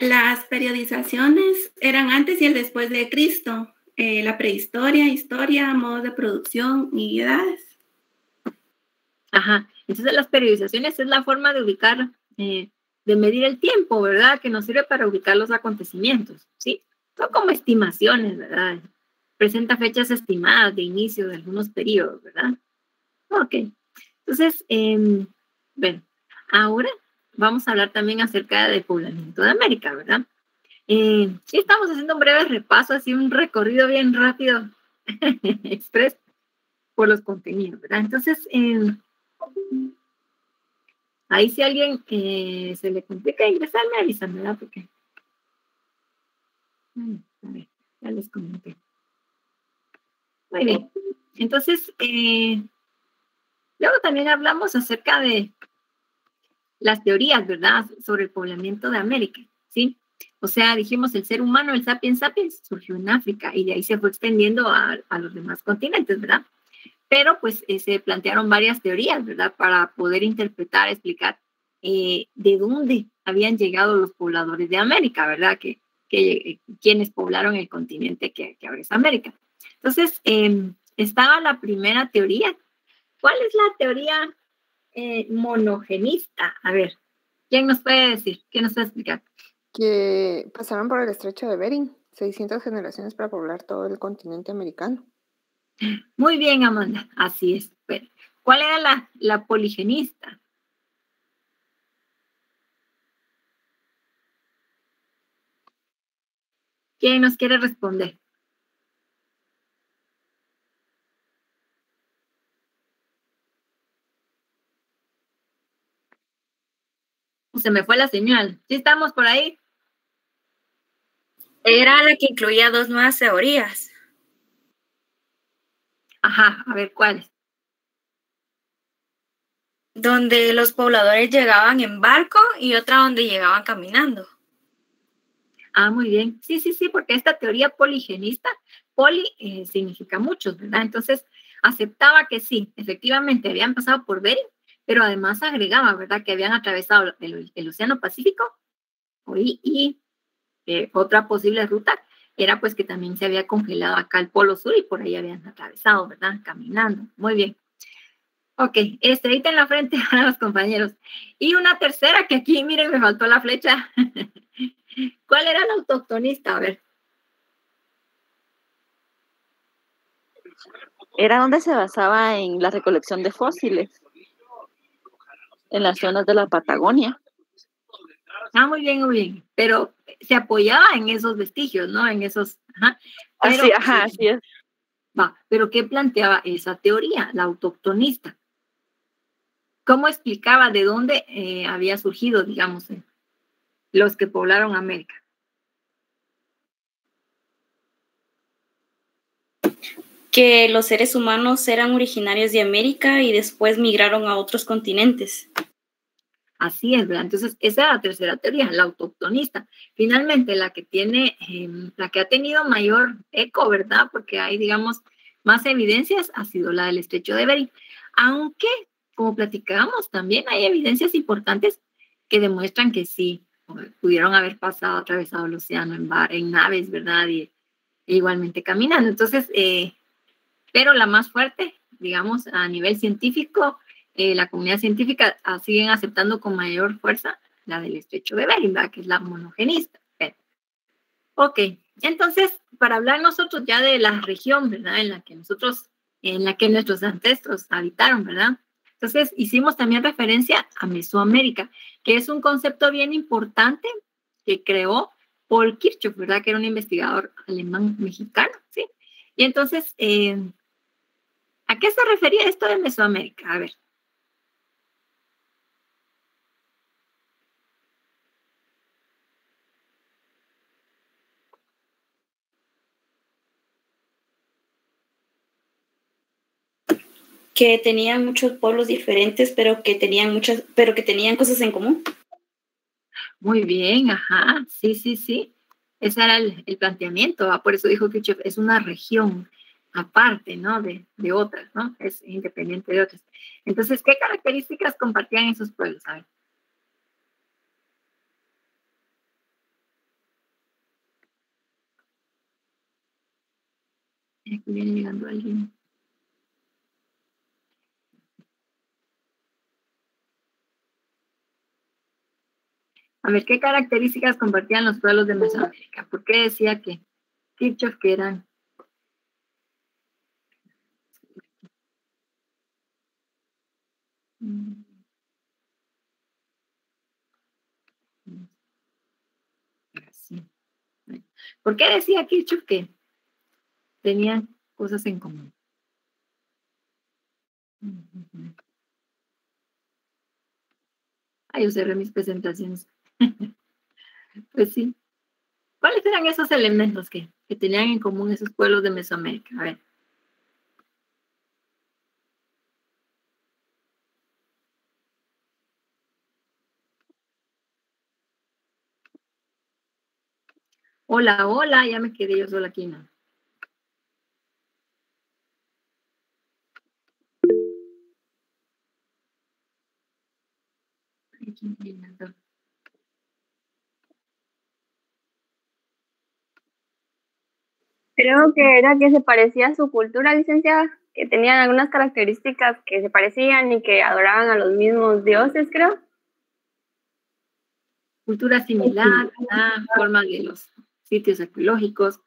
Las periodizaciones eran antes y el después de Cristo, eh, la prehistoria, historia, modos de producción y edades. Ajá, entonces las periodizaciones es la forma de ubicar, eh, de medir el tiempo, ¿verdad? Que nos sirve para ubicar los acontecimientos, ¿sí? Son como estimaciones, ¿verdad? Presenta fechas estimadas de inicio de algunos periodos, ¿verdad? Ok, entonces, eh, bueno, ahora vamos a hablar también acerca del poblamiento de América, ¿verdad? Eh, sí, estamos haciendo un breve repaso, así un recorrido bien rápido, express, por los contenidos, ¿verdad? Entonces, eh, ahí si alguien eh, se le complica ingresar, me avisan, ¿verdad? Porque, a ver, ya les comenté. Muy bien, entonces, luego también hablamos acerca de las teorías, ¿verdad?, sobre el poblamiento de América, ¿sí? O sea, dijimos, el ser humano, el sapiens sapiens, surgió en África y de ahí se fue extendiendo a, los demás continentes, ¿verdad? Pero pues eh, se plantearon varias teorías, ¿verdad? Para poder interpretar, explicar eh, de dónde habían llegado los pobladores de América, ¿verdad? Que, que eh, quienes poblaron el continente que, que ahora es América. Entonces, em, estaba la primera teoría. ¿Cuál es la teoría eh, monogenista. A ver, ¿quién nos puede decir? ¿Quién nos puede explicar? Que pasaron por el estrecho de Bering, 600 generaciones para poblar todo el continente americano. Muy bien, Amanda, así es. ¿Cuál era la, la poligenista? ¿Quién nos quiere responder? Se me fue la señal. ¿Sí estamos por ahí? Era la que incluía dos nuevas teorías. Ajá, a ver cuáles. Donde los pobladores llegaban en barco y otra donde llegaban caminando. Ah, muy bien. Sí, sí, sí, porque esta teoría poligenista, poli eh, significa muchos, ¿verdad? Entonces, aceptaba que sí, efectivamente habían pasado por Bering, pero además agregaba, ¿verdad?, que habían atravesado el, Océano Pacífico y, eh, otra posible ruta era pues que también se había congelado acá el Polo Sur y por ahí habían atravesado, ¿verdad?, caminando. Muy bien. Ok, estrellita en la frente a los compañeros. Y una tercera que aquí, miren, me faltó la flecha. ¿Cuál era el autoctonista? A ver. Era donde se basaba en la recolección de fósiles en las zonas de la Patagonia. Ah, muy bien, muy bien. Pero se apoyaba en esos vestigios, ¿no? En esos. Ajá. así, ajá, así es. Va, pero ¿qué planteaba esa teoría, la autoctonista? ¿Cómo explicaba de dónde eh, había surgido, digamos, eh, los que poblaron América? Que los seres humanos eran originarios de América y después migraron a otros continentes. Así es, ¿verdad? Entonces, esa es la tercera teoría, la autoctonista. Finalmente, la que tiene, em, la que ha tenido mayor eco, ¿verdad? Porque hay, digamos, más evidencias, ha sido la del estrecho de Bering. Aunque, como platicábamos, también hay evidencias importantes que demuestran que sí, pudieron haber pasado, atravesado el océano en, en naves, ¿verdad? Y, e igualmente caminando. Entonces, eh, pero la más fuerte, digamos, a nivel científico, eh, la comunidad científica ah, siguen aceptando con mayor fuerza la del estrecho de Bering, que es la monogenista. Ok, entonces, para hablar nosotros ya de la región, ¿verdad? En la que nosotros, en la que nuestros ancestros habitaron, ¿verdad? Entonces, hicimos también referencia a Mesoamérica, que es un concepto bien importante que creó Paul Kirchhoff, ¿verdad? Que era un investigador alemán mexicano, ¿sí? Y entonces, eh, ¿A qué se refería esto de Mesoamérica? A ver. que tenían muchos pueblos diferentes, pero que tenían muchas, pero que tenían cosas en común. Muy bien, ajá, sí, sí, sí. Ese era el, planteamiento, por eso dijo que es una región aparte, ¿no? De, de otras, ¿no? Es independiente de otras. Entonces, ¿qué características compartían esos pueblos? A ver. Aquí viene llegando alguien. A ver, ¿qué características compartían los pueblos de Mesoamérica? ¿Por qué decía que Kirchhoff que eran ¿Por qué decía Kirchhoff que tenían cosas en común? Ay, yo cerré mis presentaciones. pues sí. ¿Cuáles eran esos elementos que, que tenían en común esos pueblos de Mesoamérica? A ver. Hola, hola, ya me quedé yo sola aquí, ¿no? Creo que era que se parecía a su cultura, licenciada, que tenían algunas características que se parecían y que adoraban a los mismos dioses, creo. Cultura similar, forma de los sitios arqueológicos.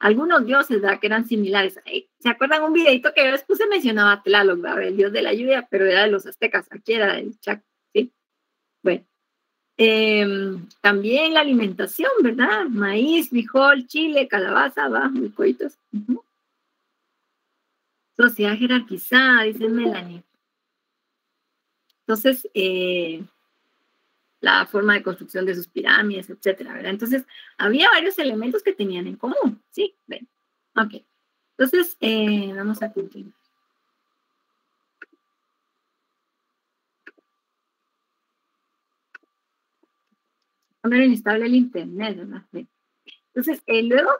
Algunos dioses ¿verdad? que eran similares. ¿Se acuerdan un videito que yo les puse? Mencionaba Tlaloc, el dios de la lluvia, pero era de los aztecas. Aquí era el Chac, ¿sí? Bueno, Em, también la alimentación, ¿verdad? Maíz, frijol, chile, calabaza, muy coitos. Sociedad jerarquizada, dice Melanie. Entonces, eh, la forma de construcción de sus pirámides, etcétera, ¿verdad? Entonces, había varios elementos que tenían en común, ¿sí? Ven. Ok. Entonces, eh, vamos a continuar. poner inestable el Internet, ¿verdad? Entonces, eh, luego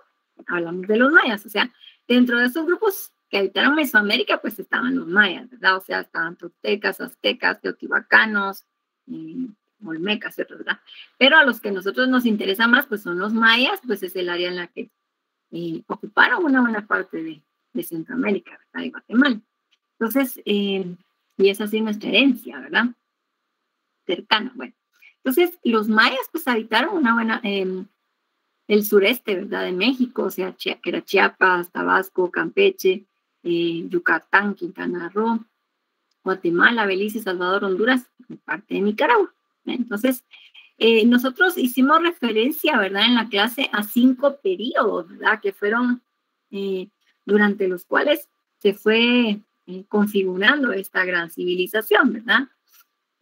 hablamos de los mayas, o sea, dentro de esos grupos que habitaron Mesoamérica, pues estaban los mayas, ¿verdad? O sea, estaban toltecas, aztecas, teotihuacanos, eh, olmecas, ¿verdad? Pero a los que nosotros nos interesa más, pues son los mayas, pues es el área en la que eh, ocuparon una buena parte de, Centroamérica, ¿verdad? De Guatemala. Entonces, y es así nuestra herencia, ¿verdad? Cercana, bueno. Entonces, los mayas pues habitaron una buena, em, el sureste, ¿verdad? De México, o sea, que era Chiapas, Tabasco, Campeche, eh, Yucatán, Quintana Roo, Guatemala, Belice, Salvador, Honduras, parte de Nicaragua. Entonces, eh, nosotros hicimos referencia, ¿verdad? En la clase a cinco periodos, ¿verdad? Que fueron eh, durante los cuales se fue configurando esta gran civilización, ¿verdad?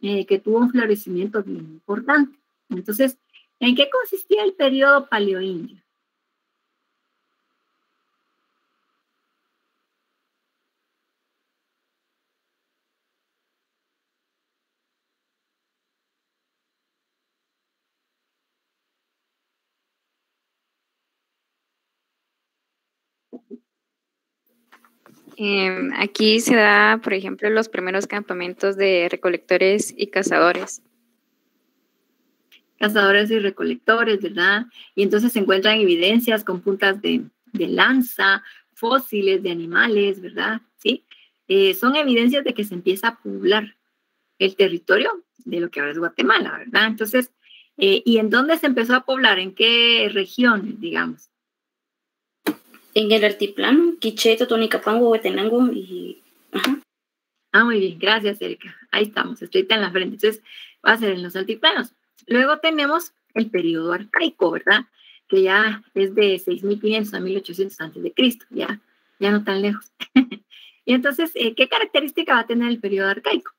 Eh, que tuvo un florecimiento bien importante. Entonces, ¿en qué consistía el periodo paleoindio? Em, aquí se da, por ejemplo, los primeros campamentos de recolectores y cazadores. Cazadores y recolectores, ¿verdad? Y entonces se encuentran evidencias con puntas de, lanza, fósiles de animales, ¿verdad? Sí. Eh, son evidencias de que se empieza a poblar el territorio de lo que ahora es Guatemala, ¿verdad? Entonces, eh, ¿y en dónde se empezó a poblar? ¿En qué regiones, digamos? En el altiplano, Quiché, Totonicapango, Huetenango y... Ajá. Ah, muy bien, gracias Erika. Ahí estamos, estoy en la frente. Entonces, va a ser en los altiplanos. Luego tenemos el periodo arcaico, ¿verdad? Que ya es de 6500 a 1800 antes de Cristo, ya, ya no tan lejos. y entonces, eh, ¿qué característica va a tener el periodo arcaico?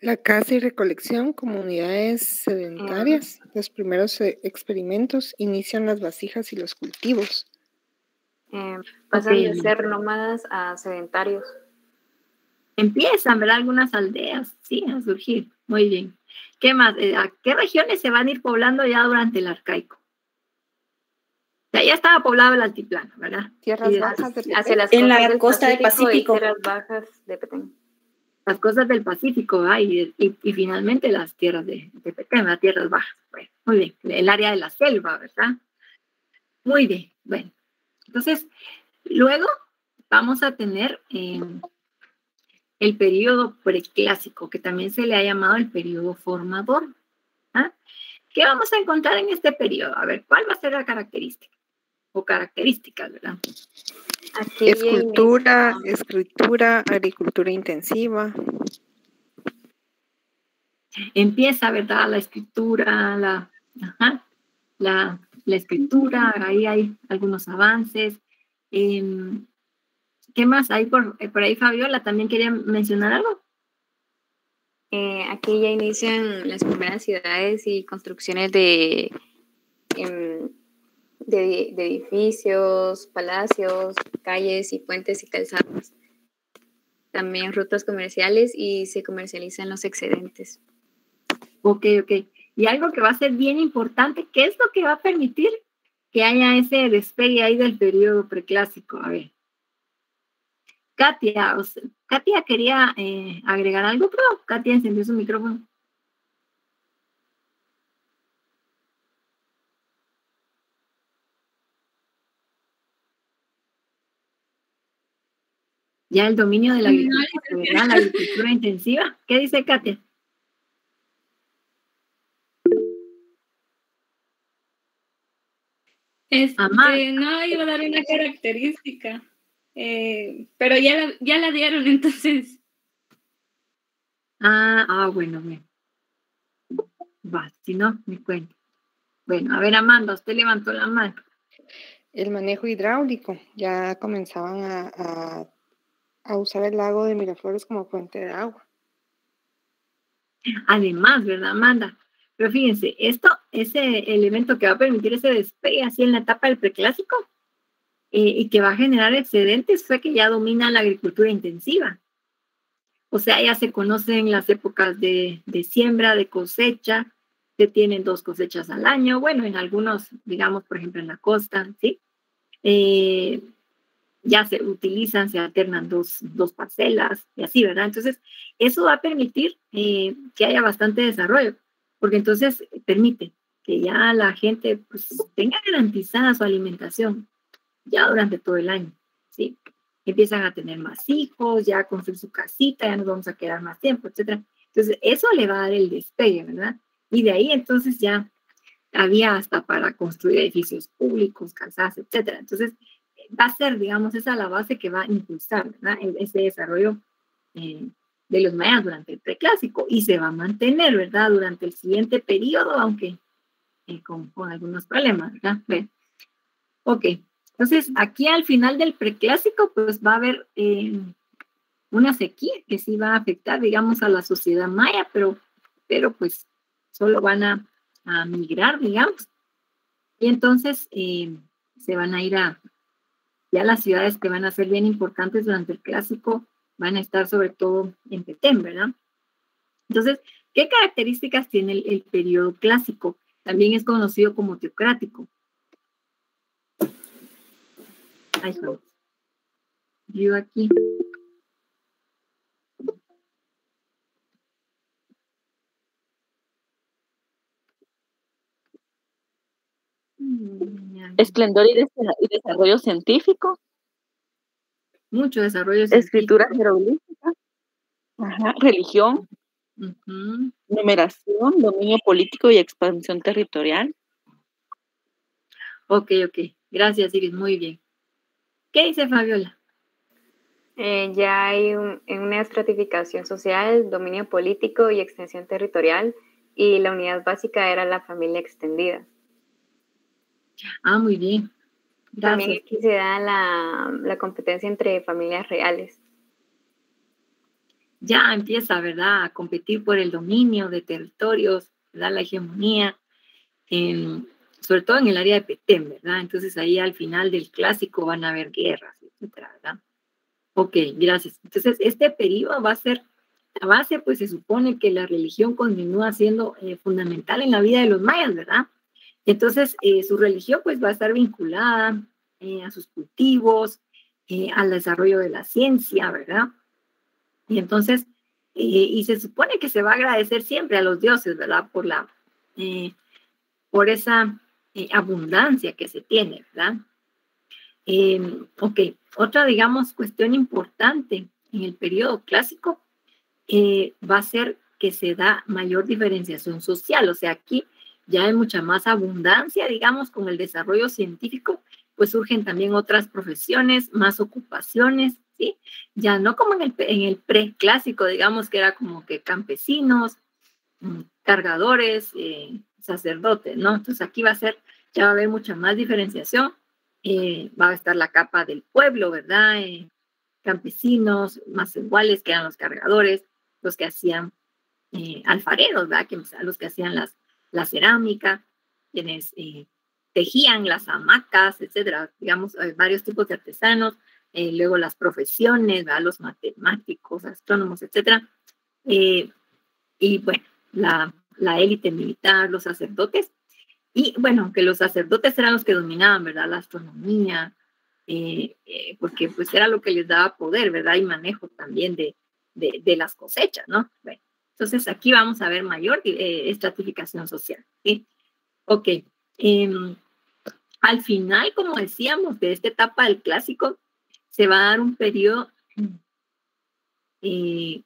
La caza y recolección, comunidades sedentarias. Ah. Los primeros eh, experimentos inician las vasijas y los cultivos. Eh, pasan de ser nómadas a sedentarios. Empiezan, ¿verdad? Algunas aldeas, sí, a surgir. Muy bien. ¿Qué más? Eh, ¿A qué regiones se van a ir poblando ya durante el arcaico? O ya estaba poblado el altiplano, ¿verdad? Tierras bajas de Hacia las en la costa del Pacífico. tierras bajas de Petén. Las costas del Pacífico, ¿verdad? Y, y, finalmente las tierras de, de Petén, las tierras bajas. Bueno, muy bien. El área de la selva, ¿verdad? Muy bien. Bueno, entonces, luego vamos a tener eh, el periodo preclásico, que también se le ha llamado el periodo formador. ¿ah? ¿Qué vamos a encontrar en este periodo? A ver, ¿cuál va a ser la característica? O características, ¿verdad? Aquí Escultura, escritura, agricultura intensiva. Empieza, ¿verdad? La escritura, la, ajá, la, la escritura, ahí hay algunos avances. Em, ¿Qué más hay por, eh, por ahí, Fabiola? ¿También quería mencionar algo? Eh, aquí ya inician las primeras ciudades y construcciones de, em, de, de edificios, palacios, calles y puentes y calzados. También rutas comerciales y se comercializan los excedentes. Ok, ok. Y algo que va a ser bien importante, ¿qué es lo que va a permitir que haya ese despegue ahí del periodo preclásico? A ver. Katia, o sea, Katia quería eh, agregar algo, pero Katia encendió su micrófono. Ya el dominio de la agricultura, ¿verdad? la agricultura intensiva. ¿Qué dice Katia? Este, Amar. no, iba a dar una característica, eh, pero ya la, ya la dieron, entonces. Ah, ah, bueno, bueno. Va, si no, me cuento. Bueno, a ver, Amanda, usted levantó la mano. El manejo hidráulico. Ya comenzaban a, a- a usar el lago de Miraflores como fuente de agua. Además, ¿verdad, Amanda? Pero fíjense, esto, ese elemento que va a permitir ese despegue así en la etapa del preclásico eh, y que va a generar excedentes fue que ya domina la agricultura intensiva. O sea, ya se conocen las épocas de, siembra, de cosecha, se tienen dos cosechas al año, bueno, en algunos, digamos, por ejemplo, en la costa, ¿sí? Eh, ya se utilizan, se alternan dos, dos parcelas y así, ¿verdad? Entonces, eso va a permitir eh, que haya bastante desarrollo, porque entonces permite que ya la gente pues, tenga garantizada su alimentación ya durante todo el año, ¿sí? Empiezan a tener más hijos, ya a construir su casita, ya nos vamos a quedar más tiempo, etcétera. Entonces, eso le va a dar el despegue, ¿verdad? Y de ahí entonces ya había hasta para construir edificios públicos, calzadas, etcétera. Entonces, va a ser, digamos, esa la base que va a impulsar, ¿verdad? El- Ese desarrollo eh, de los mayas durante el preclásico y se va a mantener, ¿verdad? Durante el siguiente periodo, aunque eh, con, algunos problemas, ¿verdad? Ve. Ok, entonces aquí al final del preclásico, pues va a haber eh, una sequía que sí va a afectar, digamos, a la sociedad maya, pero, pero pues solo van a, a migrar, digamos. Y entonces eh, se van a ir a, ya las ciudades que van a ser bien importantes durante el clásico van a estar sobre todo en Petén, ¿verdad? Entonces, ¿qué características tiene el, el periodo clásico? También es conocido como teocrático. Ahí está. Yo aquí. Esplendor y desarrollo científico, Mucho desarrollo. escritura jeroglífica, ajá, religión, numeración, dominio político y expansión territorial. Ok, ok. Gracias, Iris. Muy bien. ¿Qué dice Fabiola? Eh, ya hay un- una estratificación social, dominio político y extensión territorial, y la unidad básica era la familia extendida. Ah, muy bien. También aquí se da la, la competencia entre familias reales. Ya empieza, ¿verdad? A competir por el dominio de territorios, ¿verdad? La hegemonía, en- sobre todo en el área de Petén, ¿verdad? Entonces ahí al final del clásico van a haber guerras, etcétera, ¿verdad? Ok, gracias. Entonces este periodo va a ser la base, pues se supone que la religión continúa siendo eh, fundamental en la vida de los mayas, ¿verdad? Entonces eh, su religión pues va a estar vinculada eh, a sus cultivos, eh, al desarrollo de la ciencia, ¿verdad? Y entonces, y se supone que se va a agradecer siempre a los dioses, ¿verdad? Por la, por esa abundancia que se tiene, ¿verdad? Em, ok, otra, digamos, cuestión importante en el periodo clásico va a ser que se da mayor diferenciación social. O sea, aquí ya hay mucha más abundancia, digamos, con el desarrollo científico, pues surgen también otras profesiones, más ocupaciones, ¿sí? Ya no como en el, preclásico, digamos, que era como que campesinos, mm, cargadores, eh, sacerdotes, ¿no? Entonces aquí va a ser, ya va a haber mucha más diferenciación, eh, va a estar la capa del pueblo, ¿verdad? Eh, campesinos más iguales que eran los cargadores, los que hacían alfareros, ¿verdad? Que, los que hacían las, la cerámica, quienes tejían las hamacas, etcétera, digamos, hay varios tipos de artesanos, eh, luego las profesiones, los matemáticos, astrónomos, etcétera. Eh, y bueno, la, la élite militar, los sacerdotes. Y bueno, que los sacerdotes eran los que dominaban, ¿verdad? La astronomía, eh, porque pues era lo que les daba poder, ¿verdad? Y manejo también de, de, de las cosechas, ¿no? Bueno, entonces aquí vamos a ver mayor estratificación social. ¿sí? Ok. Em, al final, como decíamos, de esta etapa del clásico, se va a dar un periodo eh,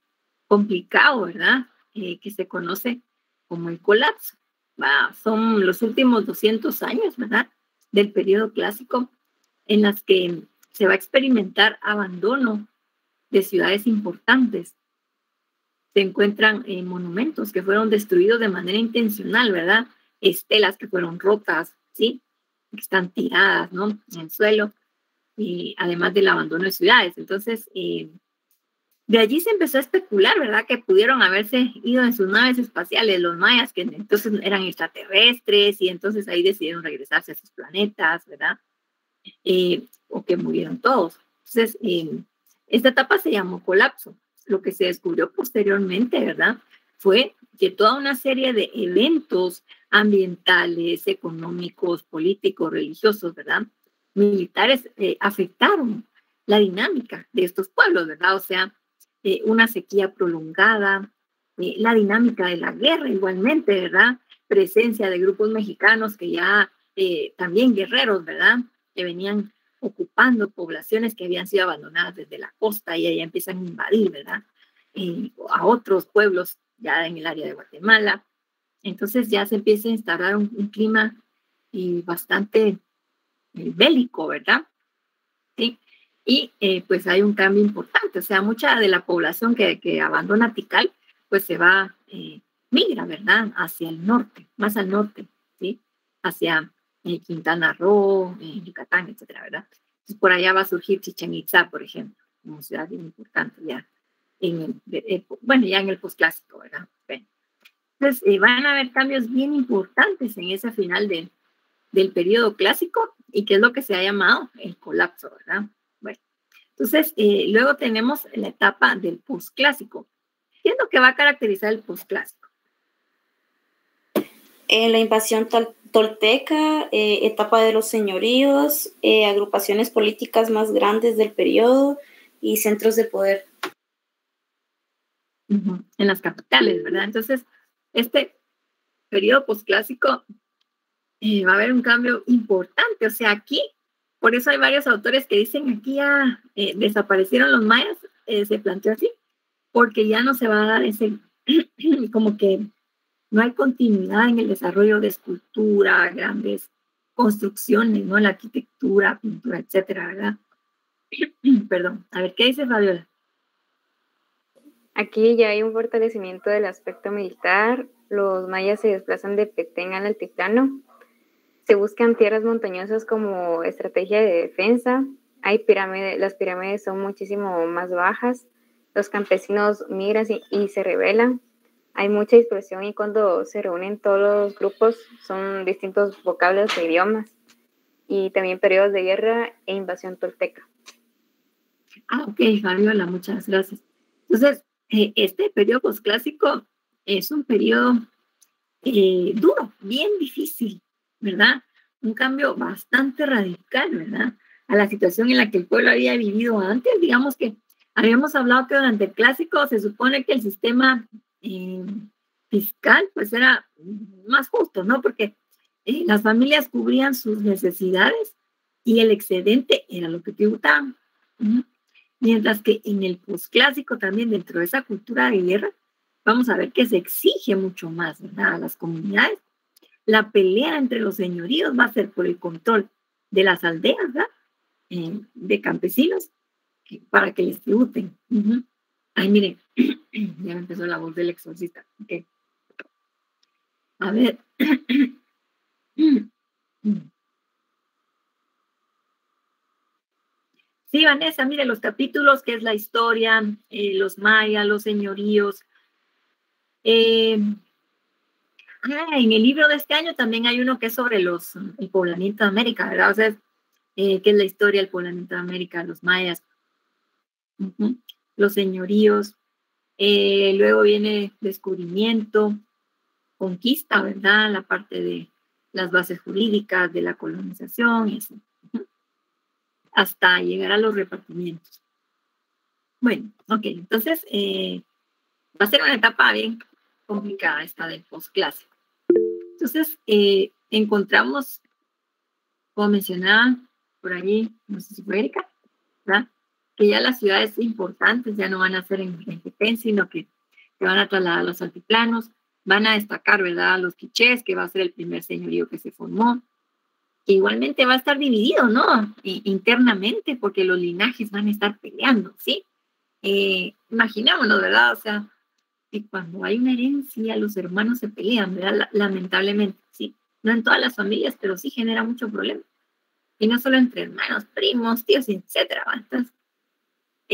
complicado, ¿verdad? Eh, que se conoce como el colapso. son los últimos 200 años, ¿verdad? Del periodo clásico en las que se va a experimentar abandono de ciudades importantes. Se encuentran eh, monumentos que fueron destruidos de manera intencional, ¿verdad? Estelas que fueron rotas, ¿sí? Que están tiradas, ¿no? En el suelo y además del abandono de ciudades. Entonces, eh, de allí se empezó a especular, ¿verdad? Que pudieron haberse ido en sus naves espaciales los mayas, que entonces eran extraterrestres y entonces ahí decidieron regresarse a sus planetas, ¿verdad? Eh, o que murieron todos. Entonces, eh, esta etapa se llamó colapso. Lo que se descubrió posteriormente, ¿verdad? Fue que toda una serie de eventos ambientales, económicos, políticos, religiosos, ¿verdad? militares eh, afectaron la dinámica de estos pueblos, ¿verdad? O sea, eh, una sequía prolongada, eh, la dinámica de la guerra igualmente, ¿verdad? Presencia de grupos mexicanos que ya también guerreros, ¿verdad? Que venían ocupando poblaciones que habían sido abandonadas desde la costa y ahí empiezan a invadir, ¿verdad? a otros pueblos ya en el área de Guatemala. Entonces ya se empieza a instalar un, un clima bastante bélico, ¿verdad? Sí. Y eh, pues hay un cambio importante, o sea, mucha de la población que, que abandona Tikal, pues se va, eh, migra, ¿verdad? Hacia el norte, más al norte, ¿sí? Hacia eh, Quintana Roo, Yucatán, etcétera, ¿verdad? Entonces por allá va a surgir Chichen Itza, por ejemplo, una ciudad bien importante ya, en el, bueno, ya en el posclásico, ¿verdad? Entonces van a haber cambios bien importantes en esa final de, del periodo clásico y que es lo que se ha llamado el colapso, ¿verdad? Bueno, entonces eh, luego tenemos la etapa del postclásico. ¿Qué es lo que va a caracterizar el postclásico? Eh, la invasión tolteca, eh, etapa de los señoríos, agrupaciones políticas más grandes del periodo y centros de poder. En las capitales, ¿verdad? Entonces, este periodo postclásico va a haber un cambio importante. O sea, aquí, por eso hay varios autores que dicen aquí ya eh, desaparecieron los mayas, eh, se planteó así, porque ya no se va a dar ese, como que no hay continuidad en el desarrollo de escultura, grandes construcciones, ¿no? La arquitectura, pintura, etcétera, ¿verdad? Perdón. A ver, ¿qué dice Fabiola? Aquí ya hay un fortalecimiento del aspecto militar. Los mayas se desplazan de Petén al altiplano se buscan tierras montañosas como estrategia de defensa. Hay pirámides, las pirámides son muchísimo más bajas. Los campesinos migran y, se rebelan. Hay mucha dispersión y cuando se reúnen todos los grupos son distintos vocables e idiomas. Y también periodos de guerra e invasión tolteca. Ah, ok, Fabiola, muchas gracias. Entonces, eh, este periodo clásico es un periodo eh, duro, bien difícil, ¿verdad? Un cambio bastante radical, ¿verdad? A la situación en la que el pueblo había vivido antes. Digamos que habíamos hablado que durante el clásico se supone que el sistema eh, fiscal pues era más justo, ¿no? Porque eh, las familias cubrían sus necesidades y el excedente era lo que tributaban. Mientras que en el posclásico también dentro de esa cultura de guerra, vamos a ver que se exige mucho más a las comunidades. La pelea entre los señoríos va a ser por el control de las aldeas, ¿verdad? Eh, de campesinos, para que les tributen. Ay, miren, ya me empezó la voz del exorcista. A ver. Sí, Vanessa, mire los capítulos, que es la historia, eh, los mayas, los señoríos. Eh, ah, en el libro de este año también hay uno que es sobre los, el poblamiento de América, ¿verdad? O sea, eh, que es la historia del poblamiento de América, los mayas, los señoríos. luego viene descubrimiento, conquista, ¿verdad? La parte de las bases jurídicas de la colonización y así hasta llegar a los repartimientos. Bueno, ok, entonces eh, va a ser una etapa bien complicada esta del postclásico. Entonces, eh, encontramos, como mencionaba por allí, no sé si fue Erika, ¿verdad? Que ya las ciudades importantes ya no van a ser en, en sino que se van a trasladar a los altiplanos, van a destacar, ¿verdad?, los quichés, que va a ser el primer señorío que se formó, que igualmente va a estar dividido, ¿no? internamente, porque los linajes van a estar peleando, ¿sí? Eh, imaginémonos, ¿verdad? O sea, que cuando hay una herencia, los hermanos se pelean, ¿verdad? Lamentablemente, ¿sí? No en todas las familias, pero sí genera mucho problema. Y no solo entre hermanos, primos, tíos, etcétera.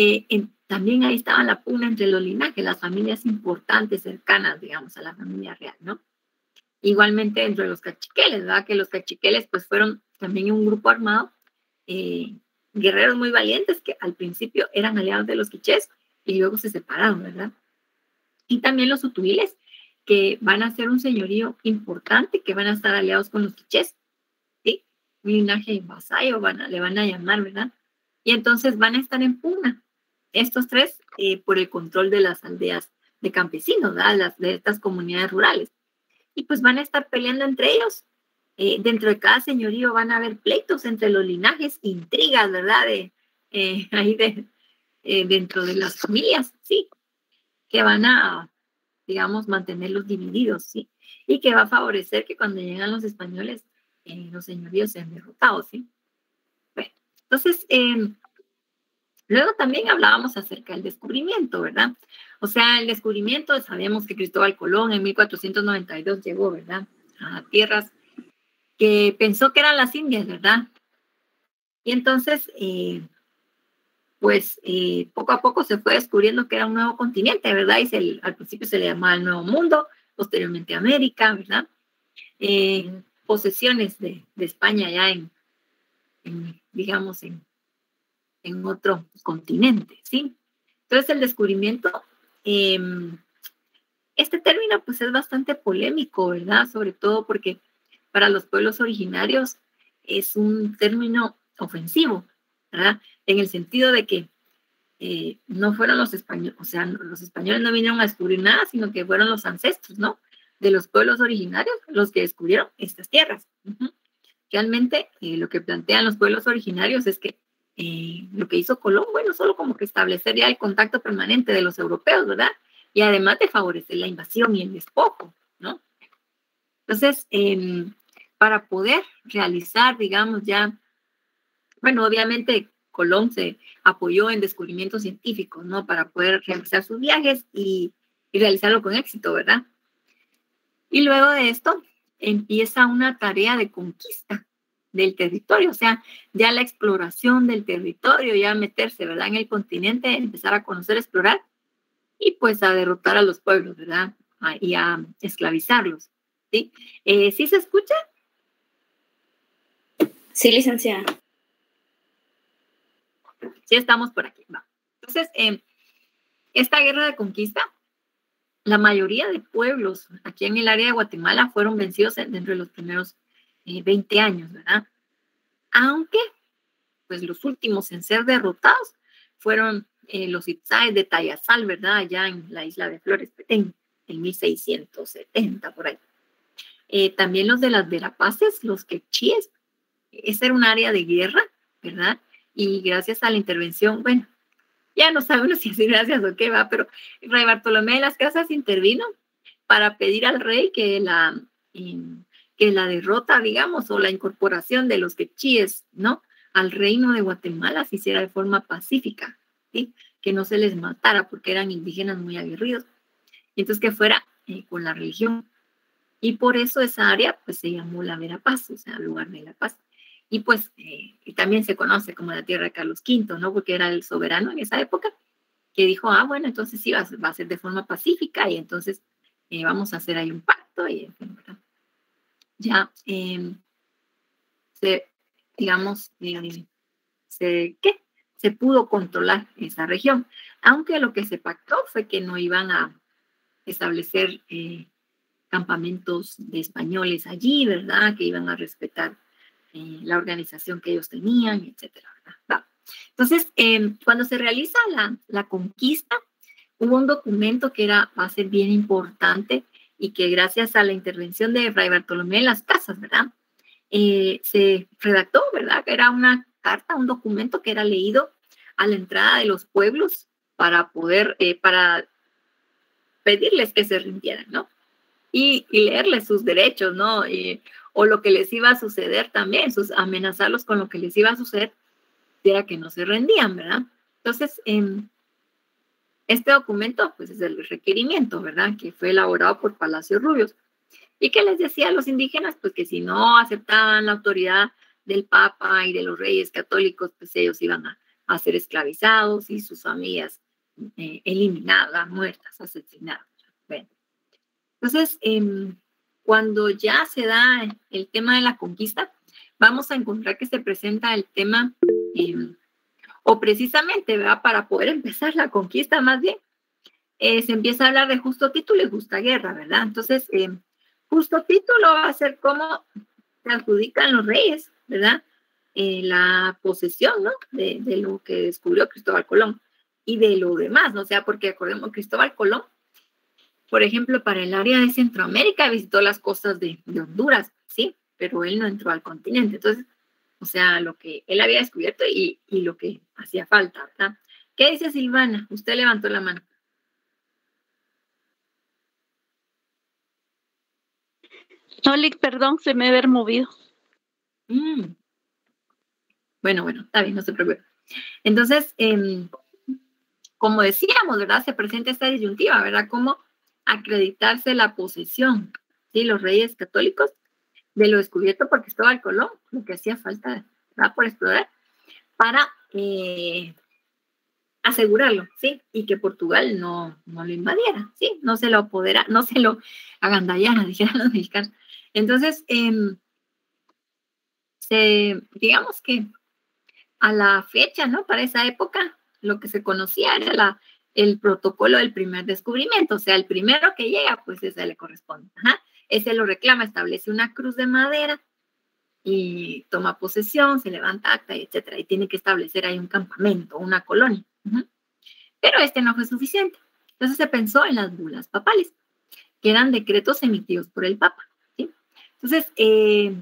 Eh, también ahí estaba la pugna entre los linajes, las familias importantes, cercanas, digamos, a la familia real, ¿no? Igualmente dentro de los cachiqueles, ¿verdad? Que los cachiqueles pues fueron también un grupo armado, eh, guerreros muy valientes que al principio eran aliados de los quichés y luego se separaron, ¿verdad? Y también los utuiles, que van a ser un señorío importante, que van a estar aliados con los quichés, ¿sí? Un linaje vasallo van a, le van a llamar, ¿verdad? Y entonces van a estar en pugna, estos tres, eh, por el control de las aldeas de campesinos, ¿verdad? De estas comunidades rurales y pues van a estar peleando entre ellos. Eh, dentro de cada señorío van a haber pleitos entre los linajes, intrigas, ¿verdad? De, eh, ahí de, dentro de las familias, sí, que van a, digamos, mantenerlos divididos, sí, y que va a favorecer que cuando llegan los españoles, los señoríos sean derrotados, sí. Bueno, entonces, em, luego también hablábamos acerca del descubrimiento, ¿verdad? O sea, el descubrimiento, sabemos que Cristóbal Colón en 1492 llegó, ¿verdad? A tierras que pensó que eran las Indias, ¿verdad? Y entonces, eh, pues eh, poco a poco se fue descubriendo que era un nuevo continente, ¿verdad? Y al principio se le llamaba el Nuevo Mundo, posteriormente América, ¿verdad? Eh, posesiones de, España ya en, digamos, en, en otro continente, ¿sí? Entonces el descubrimiento Em, este término pues es bastante polémico, ¿verdad? Sobre todo porque para los pueblos originarios es un término ofensivo, ¿verdad? En el sentido de que eh, no fueron los españoles, o sea, los españoles no vinieron a descubrir nada, sino que fueron los ancestros, ¿no? De los pueblos originarios los que descubrieron estas tierras. Realmente eh, lo que plantean los pueblos originarios es que eh, lo que hizo Colón, bueno, solo como que establecer ya el contacto permanente de los europeos, ¿verdad? Y además de favorecer la invasión y el despojo, ¿no? Entonces, em, para poder realizar, digamos, ya, bueno, obviamente Colón se apoyó en descubrimientos científicos, ¿no? Para poder realizar sus viajes y, y realizarlo con éxito, ¿verdad? Y luego de esto empieza una tarea de conquista, del territorio, o sea, ya la exploración del territorio, ya meterse, ¿verdad? En el continente, empezar a conocer, explorar y pues a derrotar a los pueblos, ¿verdad? y a esclavizarlos, ¿sí? Eh, ¿Sí se escucha? Sí, licenciada. Sí, estamos por aquí. Va. Entonces, em, esta guerra de conquista, la mayoría de pueblos aquí en el área de Guatemala fueron vencidos dentro de los primeros 20 eh, años, ¿verdad? Aunque, pues los últimos en ser derrotados fueron eh, los Itzáes de Tayasal, ¿verdad? Allá en la isla de Flores Petén, en 1670, por ahí. Eh, también los de las Verapaces, los quechíes, esa era un área de guerra, ¿verdad? Y gracias a la intervención, bueno, ya no sabe uno si es gracias o qué va, pero Rey Bartolomé de las Casas intervino para pedir al rey que la, que la derrota, digamos, o la incorporación de los quechíes, ¿no? Al reino de Guatemala se hiciera de forma pacífica, ¿sí? Que no se les matara porque eran indígenas muy aguerridos. Y entonces que fuera eh, con la religión. Y por eso esa área pues se llamó la Verapaz, o sea, el lugar de la paz. Y pues eh, y también se conoce como la tierra de Carlos V, ¿no? Porque era el soberano en esa época, que dijo, ah, bueno, entonces sí, va, a ser de forma pacífica y entonces eh, vamos a hacer ahí un pacto y, Ya, em, se, digamos, se, ¿qué? Se pudo controlar esa región, aunque lo que se pactó fue que no iban a establecer eh, campamentos de españoles allí, ¿verdad? Que iban a respetar eh, la organización que ellos tenían, etcétera, ¿verdad? Entonces, em, cuando se realiza la, la, conquista, hubo un documento que era, va a ser bien importante y que gracias a la intervención de Fray Bartolomé en las casas, ¿verdad? Eh, se redactó, ¿verdad? Era una carta, un documento que era leído a la entrada de los pueblos para poder, para pedirles que se rindieran, ¿no? Y, leerles sus derechos, ¿no? o lo que les iba a suceder también, sus, amenazarlos con lo que les iba a suceder, era que no se rendían, ¿verdad? Entonces, este documento, pues es el requerimiento, ¿verdad? Que fue elaborado por Palacio Rubios. ¿Y que les decía a los indígenas? Pues que si no aceptaban la autoridad del Papa y de los reyes católicos, pues ellos iban a, a ser esclavizados y sus familias eh, eliminadas, muertas, asesinadas. Bueno. Entonces, em, cuando ya se da el tema de la conquista, vamos a encontrar que se presenta el tema, em, o precisamente, ¿verdad? Para poder empezar la conquista más bien, eh, se empieza a hablar de justo título y justa guerra, ¿verdad? Entonces, em, justo título va a ser cómo se adjudican los reyes, ¿verdad? Eh, la posesión, ¿no? De, de, lo que descubrió Cristóbal Colón y de lo demás, ¿no? O sea, porque acordemos, Cristóbal Colón, por ejemplo, para el área de Centroamérica visitó las costas de, Honduras, ¿sí? Pero él no entró al continente. Entonces, o sea, lo que él había descubierto y, y lo que hacía falta, ¿verdad? ¿Qué dice Silvana? Usted levantó la mano. No, perdón, se me ve movido. Mm. Bueno, bueno, está bien, no se preocupe. Entonces, eh, como decíamos, ¿verdad? Se presenta esta disyuntiva, ¿verdad? Como acreditarse la posesión, ¿sí? Los reyes católicos de lo descubierto por Cristóbal Colón, lo que hacía falta, ¿verdad? Por explorar, para eh, asegurarlo, ¿sí? Y que Portugal no, no lo invadiera, ¿sí? No se lo apodera, no se lo agandallara, dijeran los mexicanos. Entonces, em, digamos que a la fecha, ¿no? Para esa época, lo que se conocía era la, el protocolo del primer descubrimiento, o sea, el primero que llega, pues ese le corresponde. Ese lo reclama, establece una cruz de madera y toma posesión, se levanta acta, etcétera, y tiene que establecer ahí un campamento, una colonia. Pero este no fue suficiente. Entonces se pensó en las bulas papales, que eran decretos emitidos por el Papa. Entonces, eh,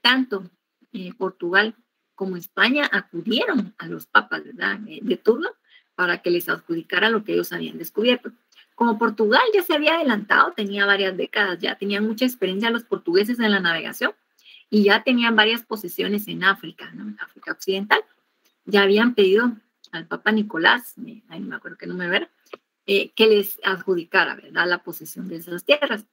tanto eh, Portugal como España acudieron a los papas. Eh, de turno para que les adjudicara lo que ellos habían descubierto. Como Portugal ya se había adelantado, tenía varias décadas, ya tenían mucha experiencia los portugueses en la navegación y ya tenían varias posesiones en África, ¿no? en África Occidental. Ya habían pedido al Papa Nicolás, no me acuerdo qué número era, eh, que les adjudicara ¿verdad? la posesión de esas tierras,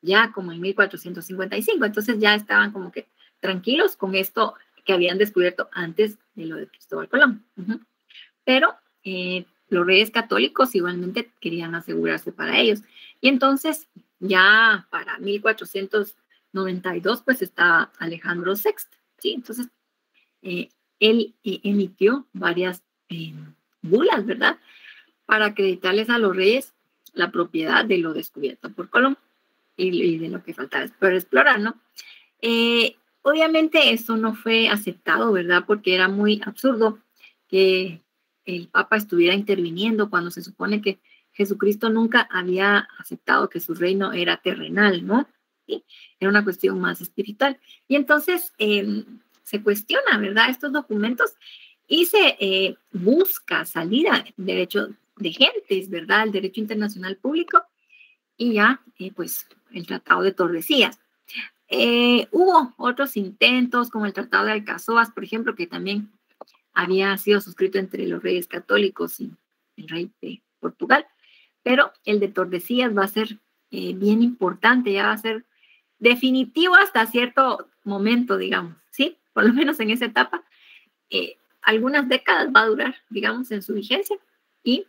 ya como en 1455. Entonces ya estaban como que tranquilos con esto que habían descubierto antes de lo de Cristóbal Colón. Pero eh, los reyes católicos igualmente querían asegurarse para ellos. Y entonces, ya para 1492, pues estaba Alejandro VI, ¿sí? Entonces, eh, él eh, emitió varias bulas, ¿verdad? Para acreditarles a los reyes la propiedad de lo descubierto por Colón y, de lo que faltaba por explorar, ¿no? Obviamente eso no fue aceptado, ¿verdad? Porque era muy absurdo que el Papa estuviera interviniendo cuando se supone que Jesucristo nunca había aceptado que su reino era terrenal, ¿no? ¿sí? Era una cuestión más espiritual. Y entonces em, se cuestiona, ¿verdad? Estos documentos y se eh, busca salida derecho de gentes, ¿verdad? El derecho internacional público y ya, eh, pues, el Tratado de Tordesillas. Eh, hubo otros intentos, como el Tratado de Alcazoas, por ejemplo, que también había sido suscrito entre los reyes católicos y el rey de Portugal, pero el de Tordesillas va a ser eh, bien importante, ya va a ser definitivo hasta cierto momento, digamos, ¿sí? Por lo menos en esa etapa, eh, algunas décadas va a durar, digamos, en su vigencia y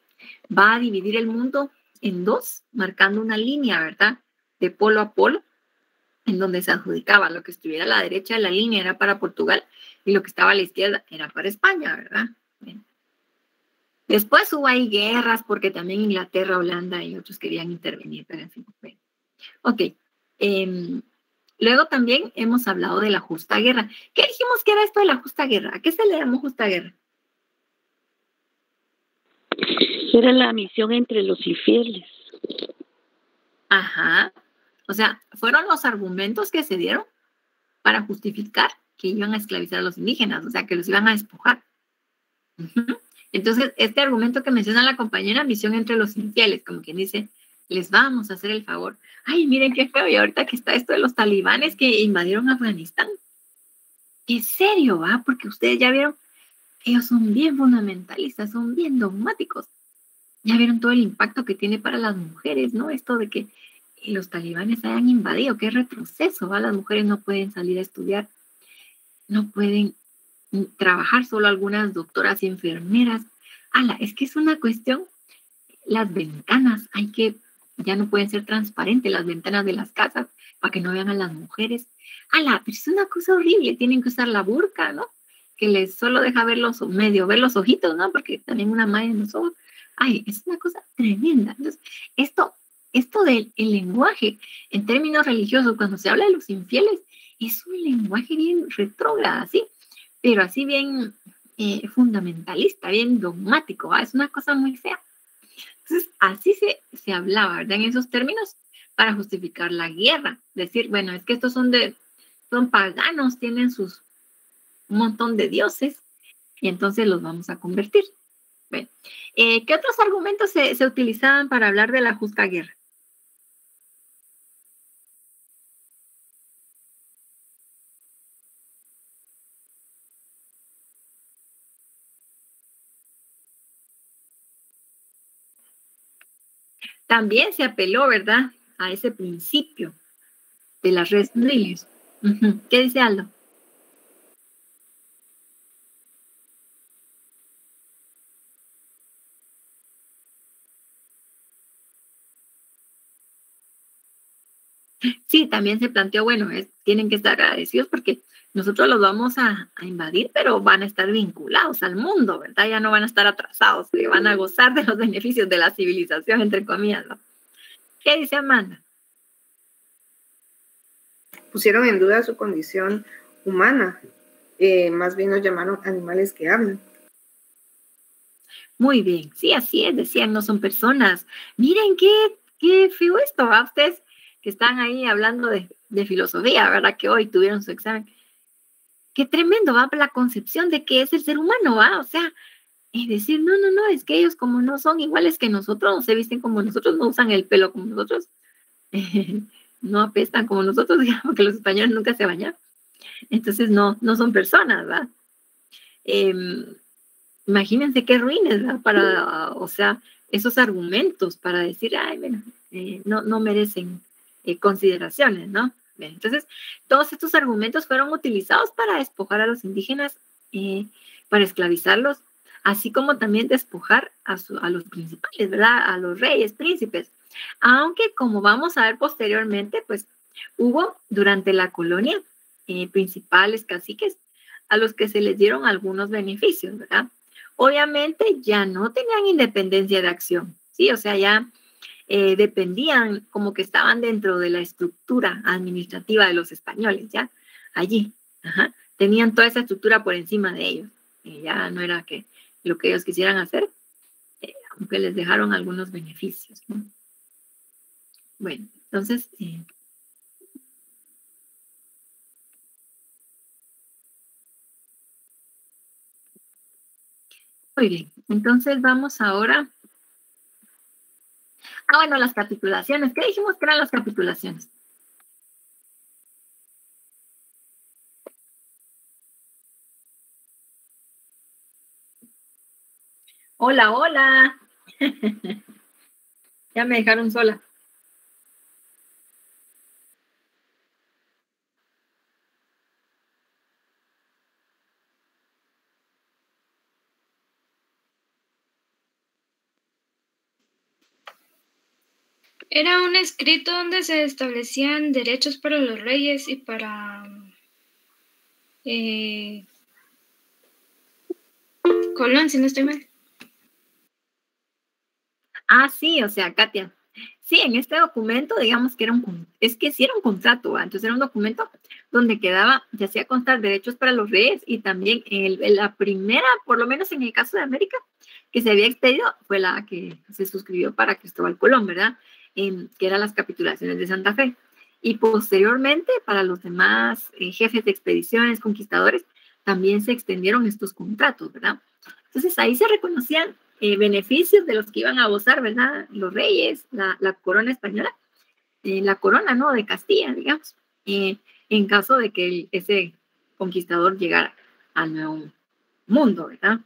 va a dividir el mundo en dos, marcando una línea, ¿verdad? De polo a polo, en donde se adjudicaba lo que estuviera a la derecha de la línea era para Portugal y lo que estaba a la izquierda era para España, ¿verdad? Después hubo ahí guerras porque también Inglaterra, Holanda y otros querían intervenir, pero en fin. Ok. Em, luego también hemos hablado de la justa guerra. ¿Qué dijimos que era esto de la justa guerra? ¿A qué se le llamó justa guerra? Era la misión entre los infieles. Ajá. O sea, fueron los argumentos que se dieron para justificar que iban a esclavizar a los indígenas, o sea, que los iban a despojar. Entonces, este argumento que menciona la compañera, misión entre los infieles, como quien dice, les vamos a hacer el favor. Ay, miren qué feo, y ahorita que está esto de los talibanes que invadieron Afganistán. Qué serio, va, porque ustedes ya vieron, ellos son bien fundamentalistas, son bien dogmáticos. Ya vieron todo el impacto que tiene para las mujeres, ¿no? Esto de que los talibanes hayan invadido, qué retroceso. Las mujeres no pueden salir a estudiar, no pueden trabajar solo algunas doctoras y enfermeras. Ala, es que es una cuestión, las ventanas, hay que, ya no pueden ser transparentes las ventanas de las casas para que no vean a las mujeres. Ala, pero es una cosa horrible, tienen que usar la burka, ¿no? Que les solo deja ver los, medio ver los ojitos, ¿no? Porque también una madre los ojos. Ay, es una cosa tremenda. Entonces, esto, esto del el lenguaje en términos religiosos, cuando se habla de los infieles, es un lenguaje bien retrógrado, ¿sí? pero así bien eh, fundamentalista, bien dogmático, es una cosa muy fea. Entonces, así se, se hablaba, ¿verdad? En esos términos para justificar la guerra. Decir, bueno, es que estos son de, son paganos, tienen sus, un montón de dioses, y entonces los vamos a convertir. Bueno, eh, ¿qué otros argumentos se, se utilizaban para hablar de la justa guerra? También se apeló, ¿verdad? A ese principio de las redes ¿Qué dice Aldo? Sí, también se planteó, bueno, tienen que estar agradecidos porque nosotros los vamos a, invadir, pero van a estar vinculados al mundo, ¿verdad? Ya no van a estar atrasados, van a gozar de los beneficios de la civilización, entre comillas, ¿no? ¿Qué dice Amanda? Pusieron en duda su condición humana, eh, más bien nos llamaron animales que hablan. Muy bien, sí, así es, decían, no son personas. Miren qué, qué feo esto, ¿va? Ustedes que están ahí hablando de, filosofía, ¿verdad? Que hoy tuvieron su examen qué tremendo va la concepción de que es el ser humano, va, o sea, es decir, no, no, no, es que ellos como no son iguales que nosotros, no se visten como nosotros, no usan el pelo como nosotros, no apestan como nosotros, digamos que los españoles nunca se bañan, entonces no, no son personas, ¿va? Em, imagínense qué ruines, ¿va? Para, o sea, esos argumentos para decir, ay, bueno, eh, no, no merecen eh, consideraciones, ¿no? Entonces, todos estos argumentos fueron utilizados para despojar a los indígenas, eh, para esclavizarlos, así como también despojar a, los principales, ¿verdad? A los reyes, príncipes. Aunque, como vamos a ver posteriormente, pues hubo durante la colonia eh, principales caciques a los que se les dieron algunos beneficios, ¿verdad? Obviamente ya no tenían independencia de acción, ¿sí? O sea, ya eh, dependían, como que estaban dentro de la estructura administrativa de los españoles, ¿ya? Allí, ajá. tenían toda esa estructura por encima de ellos. Eh, ya no era que lo que ellos quisieran hacer, eh, aunque les dejaron algunos beneficios, ¿no? Bueno, entonces... Muy bien, entonces vamos ahora Ah, bueno, las capitulaciones. ¿Qué dijimos que eran las capitulaciones? Hola, hola. ya me dejaron sola. Era un escrito donde se establecían derechos para los reyes y para eh, Colón, si no estoy mal. Ah, sí, o sea, Katia. Sí, en este documento, digamos que era un, es que sí era un contrato, entonces era un documento donde quedaba, ya hacía constar derechos para los reyes y también la primera, por lo menos en el caso de América, que se había expedido fue la que se suscribió para Cristóbal Colón, ¿verdad? Que eran las capitulaciones de Santa Fe. Y posteriormente, para los demás eh, jefes de expediciones, conquistadores, también se extendieron estos contratos, ¿verdad? Entonces ahí se reconocían eh, beneficios de los que iban a gozar, ¿verdad? Los reyes, la, corona española, eh, la corona, ¿no? De Castilla, digamos, en caso de que ese conquistador llegara al nuevo mundo, ¿verdad?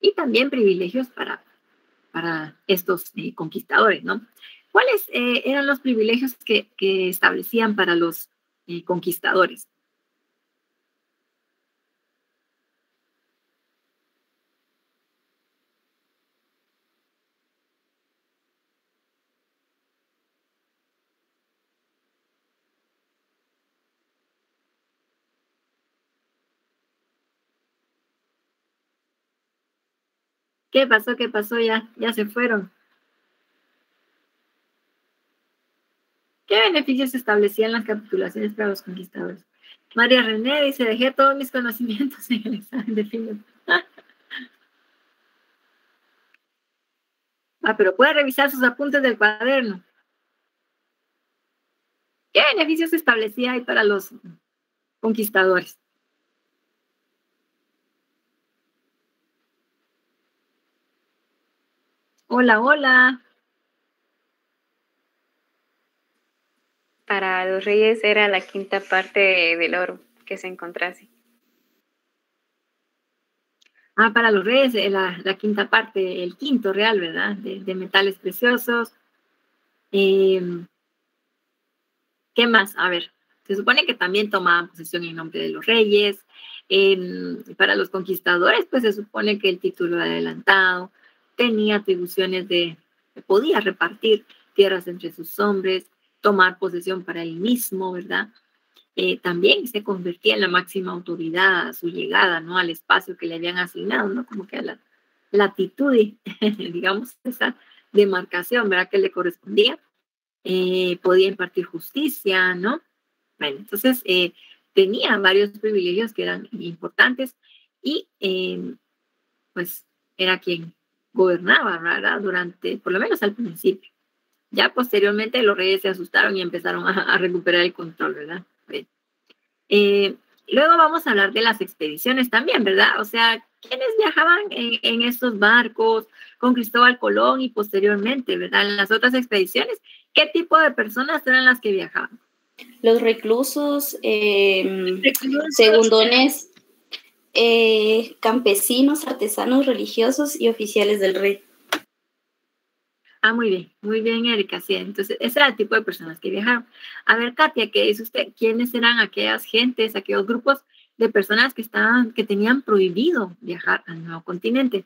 Y también privilegios para, para estos conquistadores, ¿no? ¿Cuáles eh, eran los privilegios que, establecían para los eh, conquistadores? ¿Qué pasó? ¿Qué pasó? Ya, ya se fueron. Beneficios establecían las capitulaciones para los conquistadores? María René dice, dejé todos mis conocimientos en el examen de fin. ah, pero puede revisar sus apuntes del cuaderno. ¿Qué beneficios establecía ahí para los conquistadores? Hola, hola. Para los reyes era la quinta parte del oro que se encontrase. Ah, para los reyes eh, la, la quinta parte, el quinto real, ¿verdad? De, metales preciosos. Em, ¿Qué más? A ver, se supone que también tomaban posesión en nombre de los reyes. Em, para los conquistadores, pues se supone que el título adelantado tenía atribuciones de, podía repartir tierras entre sus hombres, tomar posesión para él mismo, ¿verdad? Eh, también se convertía en la máxima autoridad a su llegada, ¿no? Al espacio que le habían asignado, ¿no? Como que a la latitud, digamos, esa demarcación, ¿verdad? Que le correspondía. Eh, podía impartir justicia, ¿no? Bueno, entonces eh, tenía varios privilegios que eran importantes y pues era quien gobernaba, ¿verdad? Durante, por lo menos al principio. Ya posteriormente los reyes se asustaron y empezaron a, recuperar el control, ¿verdad? Eh, luego vamos a hablar de las expediciones también, ¿verdad? O sea, ¿quiénes viajaban en, estos barcos con Cristóbal Colón y posteriormente, ¿verdad? En las otras expediciones, ¿qué tipo de personas eran las que viajaban? Los reclusos, em, segundones, eh, campesinos, artesanos religiosos y oficiales del rey. Ah, muy bien, muy bien, Erika. Sí, entonces ese era el tipo de personas que viajaron. A ver, Katia, ¿qué dice usted? ¿Quiénes eran aquellas gentes, aquellos grupos de personas que estaban, que tenían prohibido viajar al nuevo continente?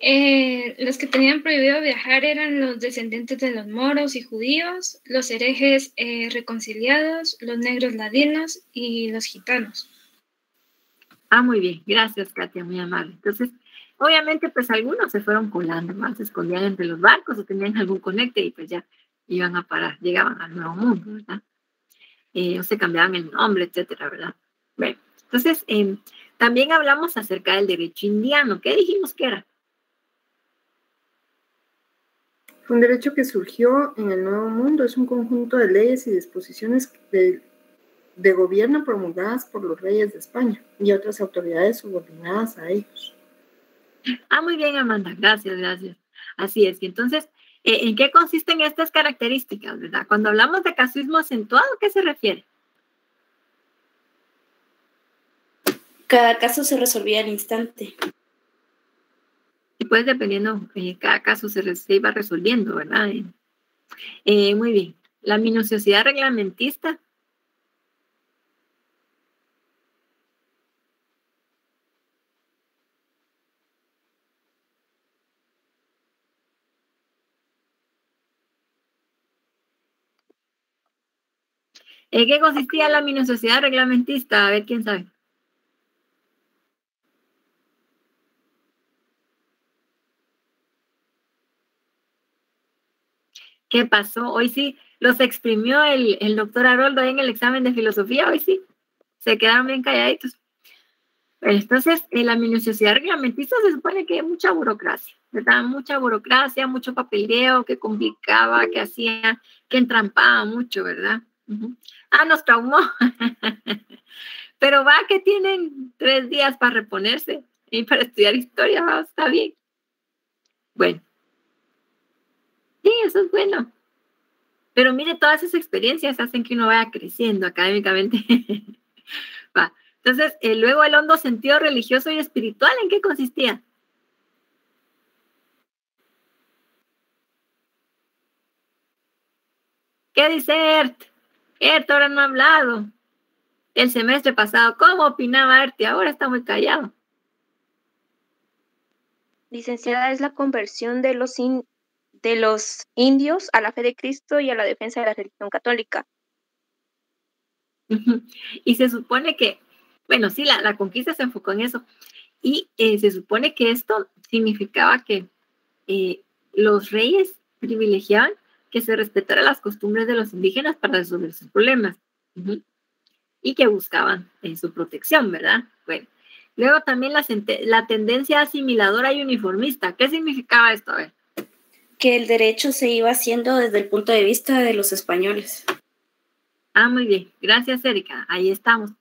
Eh, los que tenían prohibido viajar eran los descendientes de los moros y judíos, los herejes eh, reconciliados, los negros ladinos y los gitanos. Ah, muy bien, gracias Katia, muy amable. Entonces, Obviamente, pues algunos se fueron colando, más se escondían entre los barcos o tenían algún conecte y pues ya iban a parar, llegaban al nuevo mundo, ¿verdad? Eh, o se cambiaban el nombre, etcétera, ¿verdad? Bueno, entonces, em, también hablamos acerca del derecho indiano. ¿Qué dijimos que era? Un derecho que surgió en el Nuevo Mundo, es un conjunto de leyes y disposiciones de, de gobierno promulgadas por los reyes de España y otras autoridades subordinadas a ellos. Ah, muy bien, Amanda. Gracias, gracias. Así es. Y entonces, eh, ¿en qué consisten estas características, verdad? Cuando hablamos de casuismo acentuado, ¿qué se refiere? Cada caso se resolvía al instante. Y pues dependiendo, eh, cada caso se, iba resolviendo, ¿verdad? Eh, muy bien. La minuciosidad reglamentista ¿En qué consistía la minuciosidad reglamentista? A ver quién sabe. ¿Qué pasó? Hoy sí, los exprimió el, el doctor Haroldo en el examen de filosofía, hoy sí. Se quedaron bien calladitos. Entonces, en la minuciosidad reglamentista se supone que hay mucha burocracia, ¿verdad? Mucha burocracia, mucho papeleo que complicaba, que hacía, que entrampaba mucho, ¿verdad? Ah, nos traumó. Pero va que tienen tres días para reponerse y para estudiar historia, va, está bien. Bueno. Sí, eso es bueno. Pero mire, todas esas experiencias hacen que uno vaya creciendo académicamente. va. Entonces, eh, luego el hondo sentido religioso y espiritual, ¿en qué consistía? ¿Qué dice Ert? Ert ahora no ha hablado. El semestre pasado, ¿cómo opinaba Ert? ahora está muy callado. Licenciada, es la conversión de los, de los indios a la fe de Cristo y a la defensa de la religión católica. Y se supone que, bueno, sí, la, conquista se enfocó en eso. Y eh, se supone que esto significaba que eh, los reyes privilegiaban que se respetara las costumbres de los indígenas para resolver sus problemas y que buscaban en su protección, ¿verdad? Bueno, luego también la, la tendencia asimiladora y uniformista. ¿Qué significaba esto? A ver. Que el derecho se iba haciendo desde el punto de vista de los españoles. Ah, muy bien. Gracias, Erika. Ahí estamos.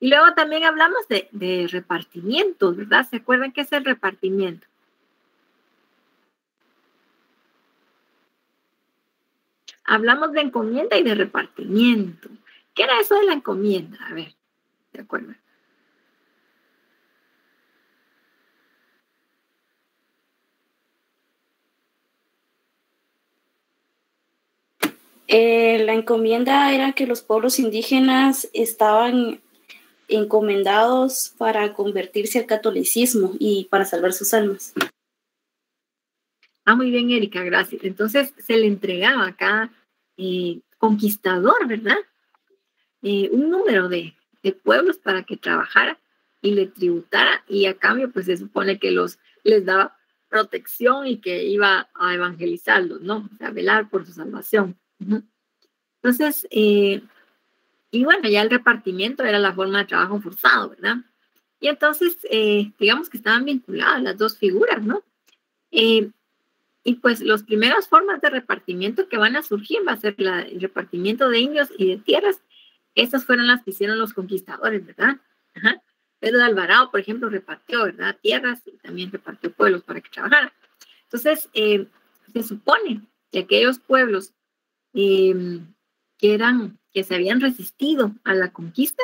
Y luego también hablamos de, de repartimientos, ¿verdad? ¿Se acuerdan qué es el repartimiento? Hablamos de encomienda y de repartimiento. ¿Qué era eso de la encomienda? A ver, ¿de acuerdo? Eh, la encomienda era que los pueblos indígenas estaban encomendados para convertirse al catolicismo y para salvar sus almas. Ah, muy bien, Erika, gracias. Entonces se le entregaba a cada eh, conquistador, ¿verdad? Eh, un número de, pueblos para que trabajara y le tributara y a cambio pues se supone que los les daba protección y que iba a evangelizarlos, ¿no? O sea, velar por su salvación. Entonces, eh, y bueno, ya el repartimiento era la forma de trabajo forzado, ¿verdad? Y entonces, digamos que estaban vinculadas las dos figuras, ¿no? Y pues las primeras formas de repartimiento que van a surgir va a ser el repartimiento de indios y de tierras. Estas fueron las que hicieron los conquistadores, ¿verdad? Pedro de Alvarado, por ejemplo, repartió, ¿verdad? Tierras y también repartió pueblos para que trabajaran. Entonces, eh, se supone que aquellos pueblos em, que eran, que se habían resistido a la conquista,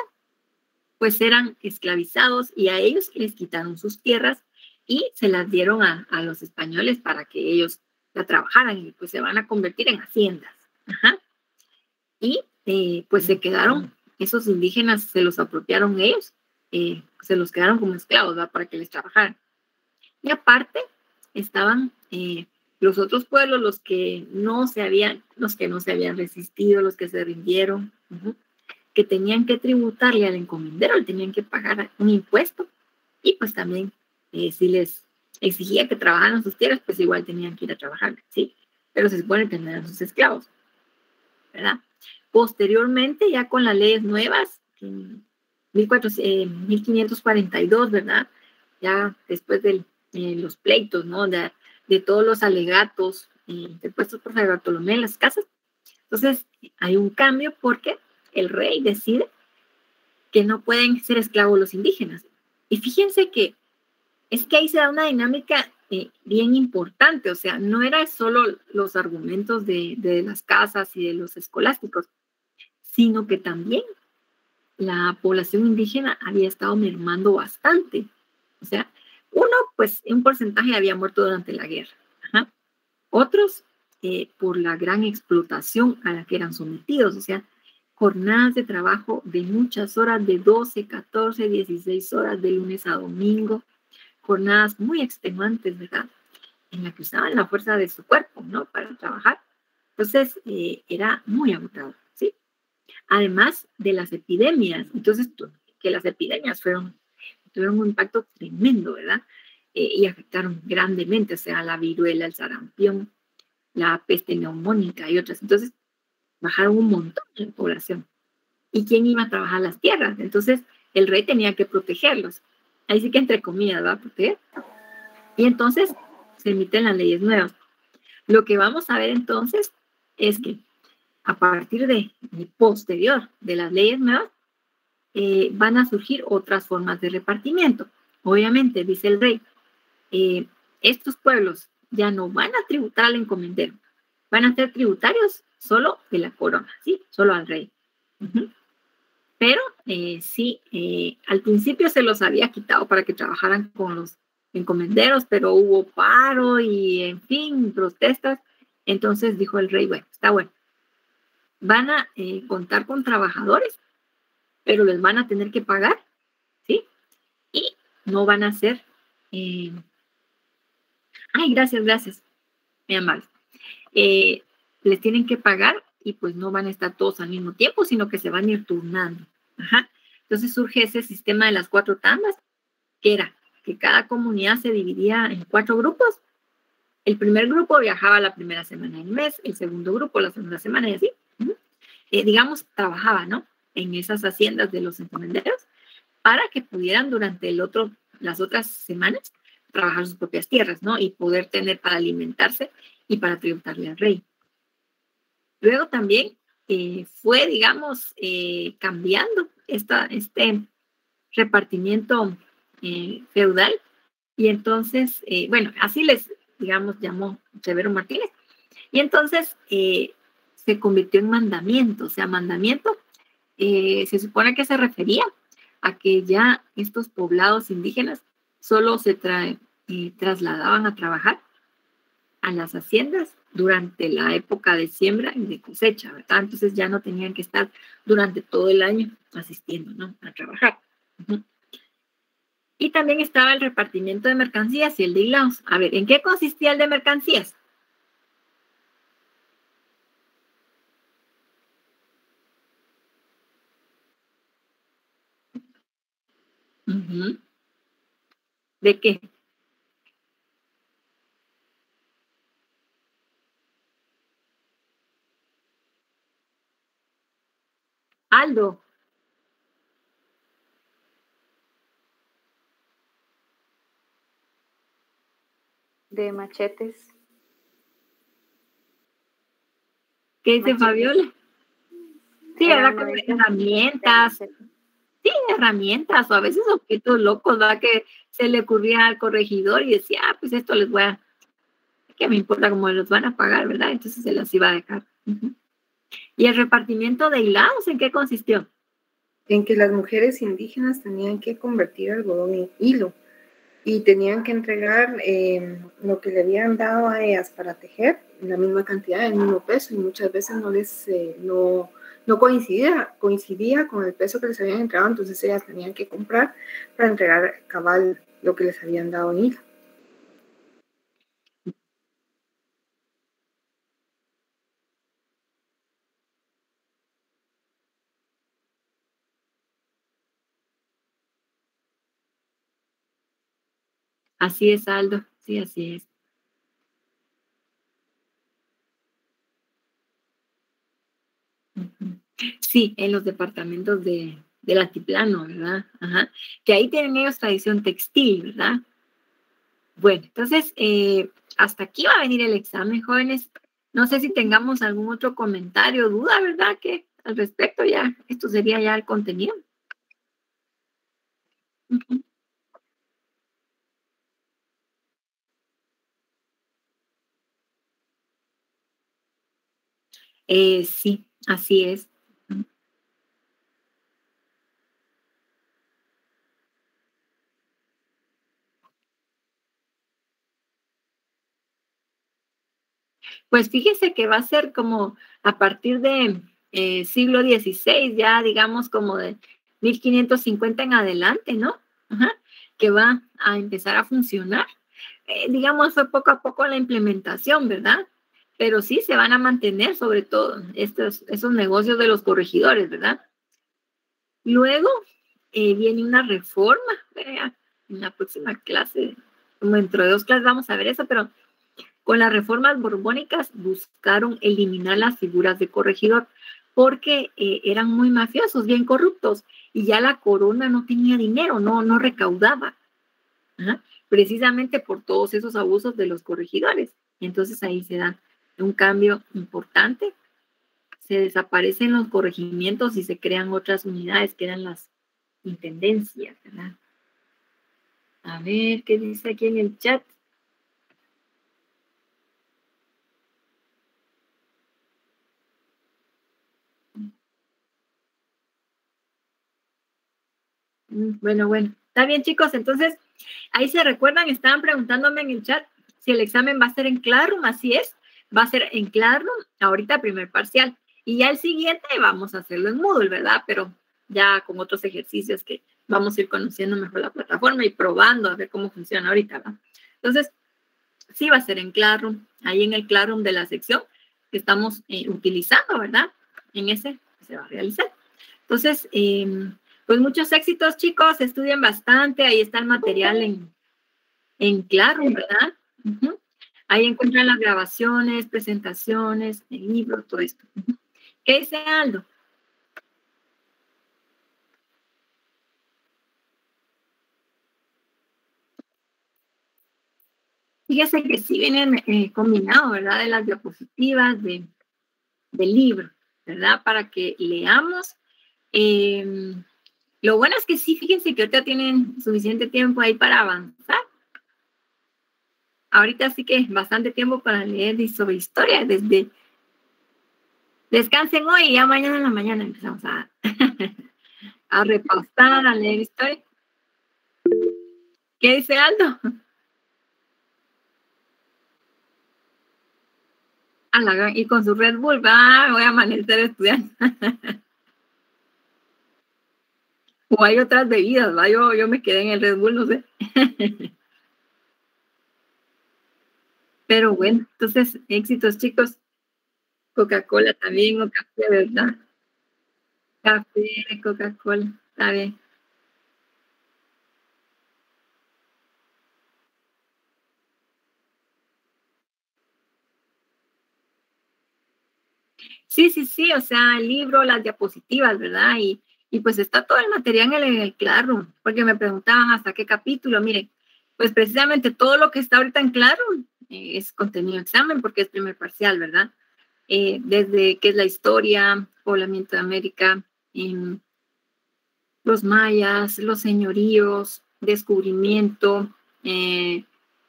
pues eran esclavizados y a ellos les quitaron sus tierras y se las dieron a, los españoles para que ellos la trabajaran y pues se van a convertir en haciendas. Y eh, pues se quedaron, esos indígenas se los apropiaron ellos, eh, se los quedaron como esclavos para que les trabajaran. Y aparte estaban eh, los otros pueblos, los que no se habían, los que no se habían resistido, los que se rindieron, que tenían que tributarle al encomendero, le tenían que pagar un impuesto y pues también eh, si les exigía que trabajaran sus tierras, pues igual tenían que ir a trabajar, ¿sí? Pero se supone que eran sus esclavos, ¿verdad? Posteriormente, ya con las leyes nuevas, en 1542, ¿verdad? Ya después de los pleitos, ¿no? De, de, todos los alegatos eh, por Fray Bartolomé en las casas. Entonces, hay un cambio porque el rey decide que no pueden ser esclavos los indígenas. Y fíjense que es que ahí se da una dinámica eh, bien importante, o sea, no era solo los argumentos de, las casas y de los escolásticos, sino que también la población indígena había estado mermando bastante. O sea, uno, pues un porcentaje había muerto durante la guerra. Otros, eh, por la gran explotación a la que eran sometidos. O sea, jornadas de trabajo de muchas horas, de 12, 14, 16 horas, de lunes a domingo. Jornadas muy extenuantes, ¿verdad? En la que usaban la fuerza de su cuerpo, ¿no? Para trabajar. Entonces, eh, era muy agotador, ¿sí? Además de las epidemias. Entonces, que las epidemias fueron tuvieron un impacto tremendo, ¿verdad? Eh, y afectaron grandemente, o sea, la viruela, el sarampión, la peste neumónica y otras. Entonces, bajaron un montón de la población. ¿Y quién iba a trabajar las tierras? Entonces, el rey tenía que protegerlos. Ahí sí que entre comillas, ¿va proteger? Y entonces se emiten las leyes nuevas. Lo que vamos a ver entonces es que a partir de, de posterior de las leyes nuevas, eh, van a surgir otras formas de repartimiento. Obviamente, dice el rey, eh, estos pueblos ya no van a tributar al encomendero, van a ser tributarios solo de la corona, ¿sí? Solo al rey. Pero eh, sí, al principio se los había quitado para que trabajaran con los encomenderos, pero hubo paro y, en fin, protestas. Entonces dijo el rey, bueno, está bueno. Van a contar con trabajadores pero les van a tener que pagar, ¿sí? Y no van a ser... Eh, ay, gracias, gracias, mi amable. Eh, les tienen que pagar y pues no van a estar todos al mismo tiempo, sino que se van a ir turnando. Ajá. Entonces surge ese sistema de las cuatro tandas, que era que cada comunidad se dividía en cuatro grupos. El primer grupo viajaba la primera semana del mes, el segundo grupo la segunda semana y así. Eh, digamos, trabajaba, ¿no? en esas haciendas de los encomenderos para que pudieran durante el otro, las otras semanas trabajar sus propias tierras, ¿no? Y poder tener para alimentarse y para tributarle al rey. Luego también eh, fue, digamos, eh, cambiando esta, este repartimiento eh, feudal y entonces, bueno, así les, digamos, llamó Severo Martínez. Y entonces se convirtió en mandamiento, o sea, mandamiento se supone que se refería a que ya estos poblados indígenas solo se trasladaban a trabajar a las haciendas durante la época de siembra y de cosecha, ¿verdad? Entonces ya no tenían que estar durante todo el año asistiendo, ¿no? A trabajar. Y también estaba el repartimiento de mercancías y el de hilados. A ver, ¿en qué consistía el de mercancías? ¿De qué? Aldo. De machetes. ¿Qué dice Fabiola? Sí, era como herramientas, sí, herramientas o a veces objetos locos, ¿verdad? Que se le ocurría al corregidor y decía, ah, pues esto les voy a, que me importa cómo los van a pagar, ¿verdad? Entonces se las iba a dejar. ¿Y el repartimiento de hilados en qué consistió? En que las mujeres indígenas tenían que convertir algodón en hilo y tenían que entregar em, lo que le habían dado a ellas para tejer, la misma cantidad, el mismo peso, y muchas veces no les, eh, no, no coincidía, coincidía con el peso que les habían entregado, entonces ellas tenían que comprar para entregar cabal lo que les habían dado en hilo. Así es, Aldo. Sí, así es. Sí, en los departamentos de, del altiplano, ¿verdad? Ajá. Que ahí tienen ellos tradición textil, ¿verdad? Bueno, entonces, eh, hasta aquí va a venir el examen, jóvenes. No sé si tengamos algún otro comentario, duda, ¿verdad? Que al respecto ya, esto sería ya el contenido. Eh, sí, así es. Pues fíjese que va a ser como a partir de eh, siglo XVI, ya digamos como de 1550 en adelante, ¿no? que va a empezar a funcionar. Eh, digamos, fue poco a poco la implementación, ¿verdad? Pero sí se van a mantener sobre todo estos, esos negocios de los corregidores, ¿verdad? Luego eh, viene una reforma, en la próxima clase, como dentro de dos clases vamos a ver eso, pero con las reformas borbónicas buscaron eliminar las figuras de corregidor porque eh, eran muy mafiosos, bien corruptos, y ya la corona no tenía dinero, no, no recaudaba, precisamente por todos esos abusos de los corregidores. Entonces ahí se da un cambio importante, se desaparecen los corregimientos y se crean otras unidades que eran las intendencias, ¿verdad? A ver, ¿qué dice aquí en el chat? Mm, bueno, bueno. Está bien, chicos. Entonces, ahí se recuerdan, estaban preguntándome en el chat si el examen va a ser en Classroom. Así es, va a ser en Classroom, ahorita primer parcial. Y ya el siguiente vamos a hacerlo en Moodle, ¿verdad? Pero ya con otros ejercicios que vamos a ir conociendo mejor la plataforma y probando a ver cómo funciona ahorita, ¿verdad? Entonces, sí va a ser en Classroom, ahí en el Classroom de la sección que estamos eh, utilizando, ¿verdad? En ese se va a realizar. Entonces, eh, pues muchos éxitos, chicos, estudien bastante, ahí está el material en, en ¿verdad? Ahí encuentran las grabaciones, presentaciones, el libro, todo esto. ¿Qué dice Aldo? Fíjese que sí vienen eh, combinados, ¿verdad? De las diapositivas de, del libro, ¿verdad? Para que leamos. Eh, lo bueno es que sí, fíjense que ahorita tienen suficiente tiempo ahí para avanzar. Ahorita sí que bastante tiempo para leer sobre historia. Desde descansen hoy y ya mañana en la mañana empezamos a, a repasar, a leer historia. ¿Qué dice Aldo? y con su Red Bull, va, voy a amanecer estudiando. O hay otras bebidas, ¿va? Yo, yo me quedé en el Red Bull, no sé. Pero bueno, entonces, éxitos, chicos. Coca-Cola también, o café, ¿verdad? Café, Coca-Cola, está bien. Sí, sí, sí, o sea, el libro, las diapositivas, ¿verdad? Y, y pues está todo el material en el, claro, porque me preguntaban hasta qué capítulo. Miren, pues precisamente todo lo que está ahorita en claro eh, es contenido examen porque es primer parcial, ¿verdad? Eh, desde qué es la historia, poblamiento de América, los mayas, los señoríos, descubrimiento, eh,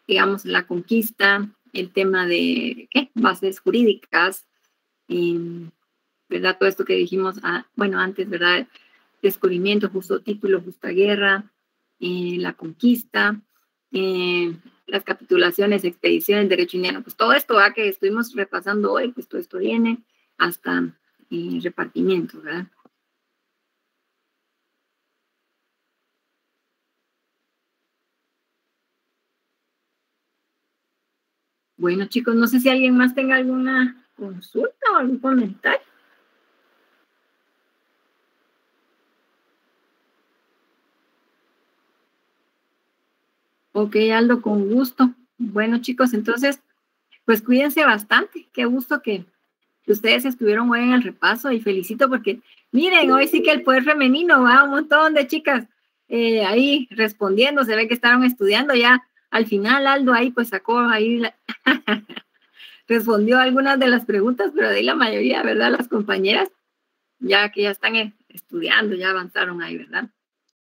digamos, la conquista, el tema de bases jurídicas, ¿verdad? Todo esto que dijimos, ah, bueno, antes, ¿verdad? descubrimiento, justo título, justa guerra, la conquista, eh, las capitulaciones, expediciones, derecho indiano, pues todo esto ¿verdad? que estuvimos repasando hoy, pues todo esto viene hasta eh, repartimiento, ¿verdad? Bueno, chicos, no sé si alguien más tenga alguna consulta o algún comentario. Ok, Aldo, con gusto. Bueno, chicos, entonces, pues cuídense bastante. Qué gusto que, ustedes estuvieron hoy en el repaso y felicito porque, miren, hoy sí que el poder femenino va un montón de chicas eh, ahí respondiendo. Se ve que estaban estudiando ya. Al final, Aldo ahí pues sacó ahí, respondió algunas de las preguntas, pero de ahí la mayoría, ¿verdad? Las compañeras, ya que ya están eh, estudiando, ya avanzaron ahí, ¿verdad?